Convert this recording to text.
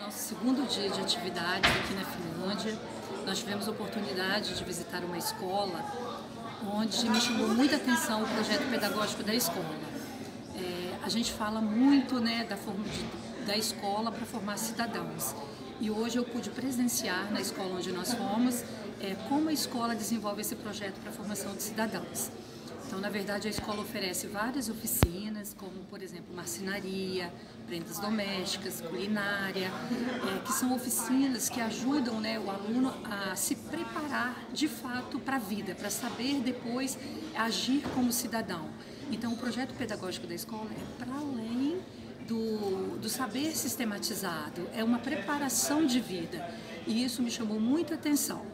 nosso segundo dia de atividades aqui na Finlândia. Nós tivemos a oportunidade de visitar uma escola onde me chamou muita atenção o projeto pedagógico da escola. É, a gente fala muito né, da, forma de, da escola para formar cidadãos. E hoje eu pude presenciar na escola onde nós fomos é, como a escola desenvolve esse projeto para a formação de cidadãos. Então, na verdade, a escola oferece várias oficinas, como, por exemplo, marcenaria, prendas domésticas, culinária, é, que são oficinas que ajudam né, o aluno a se preparar de fato para a vida, para saber depois agir como cidadão. Então, o projeto pedagógico da escola é para além do, do saber sistematizado, é uma preparação de vida. E isso me chamou muita atenção.